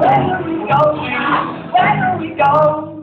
Where Wherever we go, wherever we go.